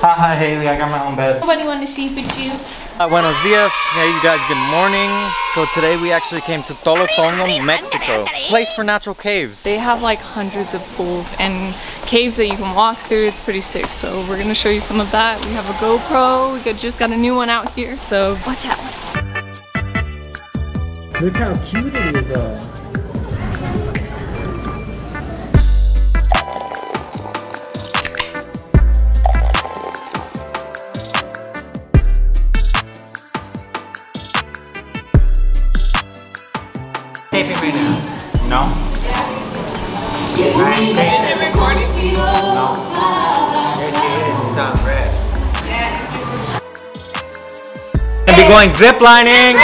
Hi, hi, Haley. I got my own bed. Nobody want to sleep with you. Uh, buenos dias. Hey, you guys. Good morning. So today we actually came to Tolantongo, Mexico. Place for natural caves. They have like hundreds of pools and caves that you can walk through. It's pretty sick. So we're gonna show you some of that. We have a GoPro. We got- just got a new one out here. So watch out. Look how cute it is, though. Be going zip lining.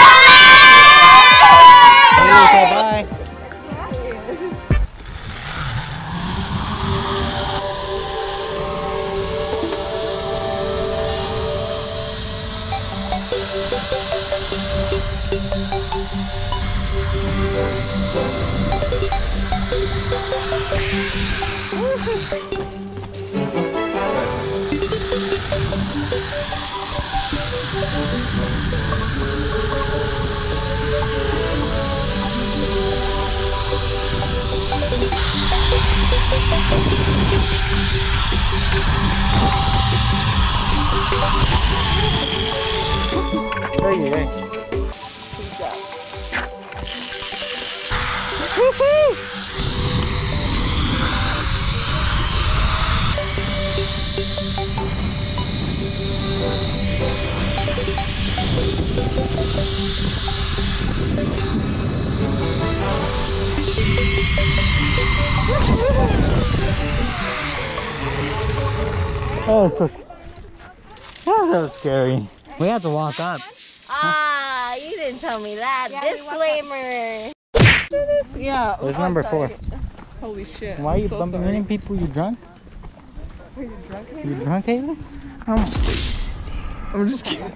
Oh, so, oh, that was scary. We had to walk up. Ah, you didn't tell me that. Disclaimer. Yeah. it There's number four. Holy shit. Why are I'm you so bumping sorry. into people? You drunk? Are you drunk? You drunk, Haley? I'm wasted. I'm just kidding.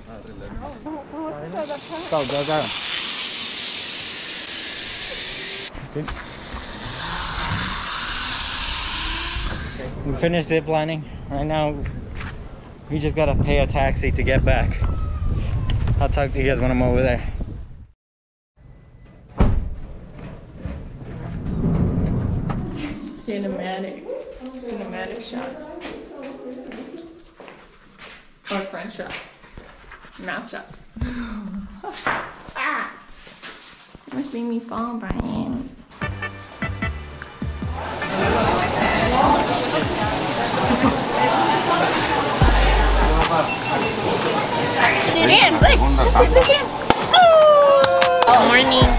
Go, go, go. We finished zip lining. Right now, we just gotta pay a taxi to get back. I'll talk to you guys when I'm over there. Cinematic. Cinematic shots. Or French shots. Mouth shots. Must make me fall, Brian. Get in, look. Look in. Good morning.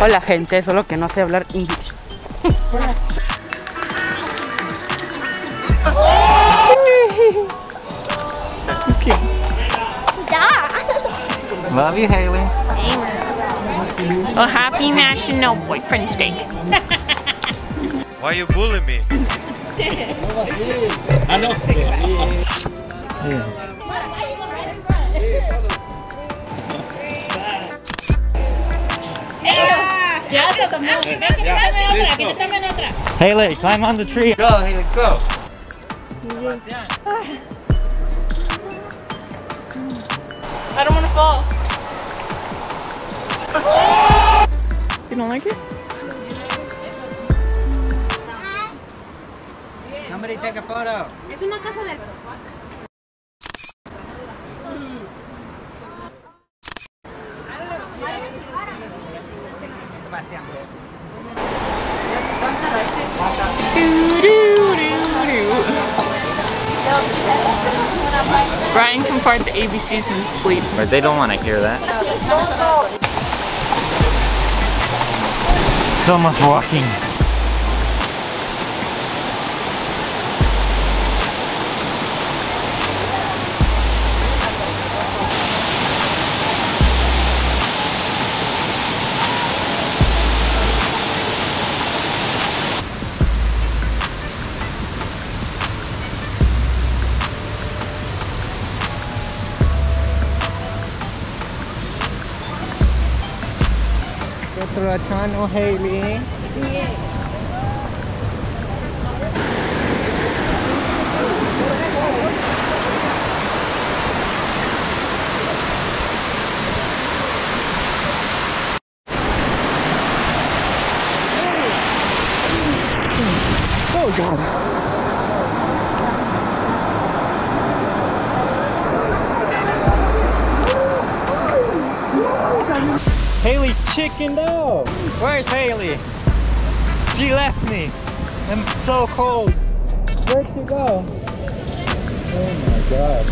Hola gente, solo que no sé hablar inglés. Love you, Haley. A happy National Boyfriend's Day. Why you bullying me? I know. Yeah. Haley, climb on the tree. Go, Haley, go. I don't want to fall. You don't like it? Somebody take a photo. Brian can fart the ABCs in his sleep. But they don't want to hear that someone's walking. Yeah. Oh God. Haley chickened out. Where's Haley? She left me. I'm so cold. Where'd she go? Oh my god.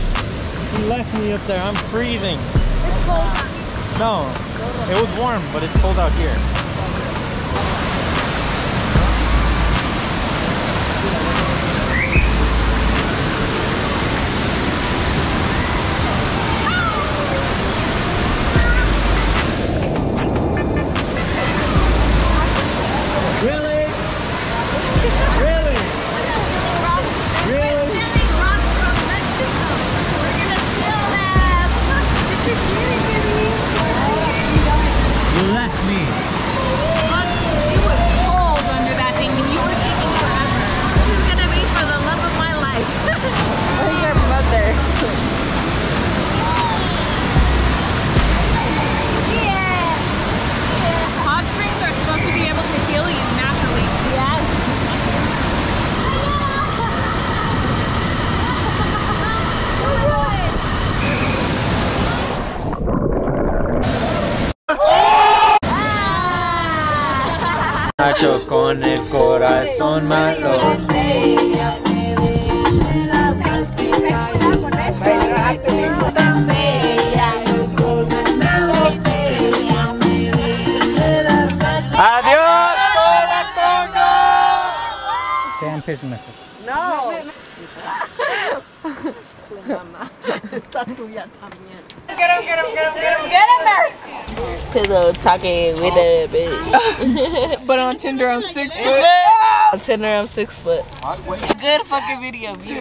She left me up there. I'm freezing. It's cold. No, it was warm, but it's cold out here. Con el corazón malo. Adiós, Sean pessimistic. No. Esta tuya también. Pillow talking with a bitch. But on Tinder I'm six foot. On Tinder, I'm six foot. Good fucking video. view.